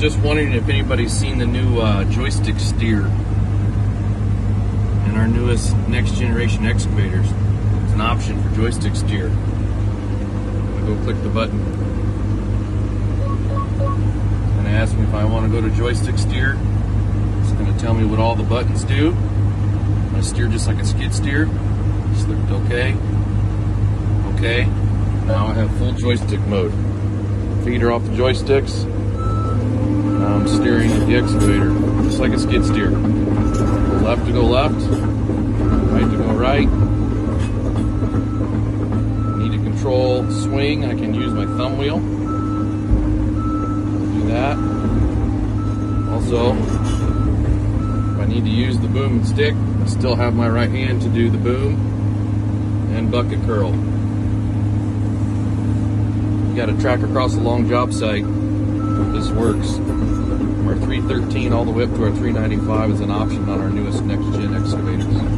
just wondering if anybody's seen the new uh, joystick steer in our newest next generation excavators. It's an option for joystick steer. I'm gonna go click the button. And ask me if I want to go to joystick steer. It's gonna tell me what all the buttons do. Gonna steer just like a skid steer. Clicked OK. OK. Now I have full joystick mode. Feet are off the joysticks. I'm steering the excavator, just like a skid steer. Go left to go left, right to go right. Need to control swing, I can use my thumb wheel. Do that. Also, if I need to use the boom and stick, I still have my right hand to do the boom and bucket curl. You got a track across a long job site. This works. Our 313 all the way up to our 395 is an option on our newest next gen excavator.